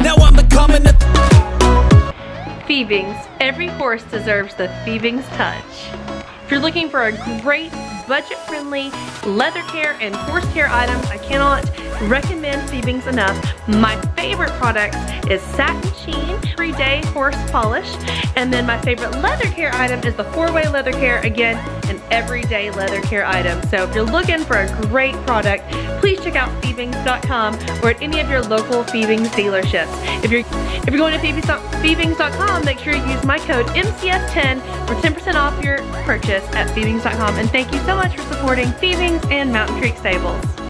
Now I'm becoming a... Fiebing's. Every horse deserves the Fiebing's touch. If you're looking for a great budget-friendly leather care and horse care items, I cannot recommend Fiebing's enough. My favorite product is Satin Sheen Everyday Horse Polish. And then my favorite leather care item is the four-way leather care. Again, an everyday leather care item. So if you're looking for a great product, please check out Fiebings.com or at any of your local Fiebing's dealerships. If you're if you're going to Fiebings.com, make sure you use my code MCS10 for 10% off your purchase at Fiebings.com. And thank you so much for supporting Fiebing's and Mountain Creek Stables.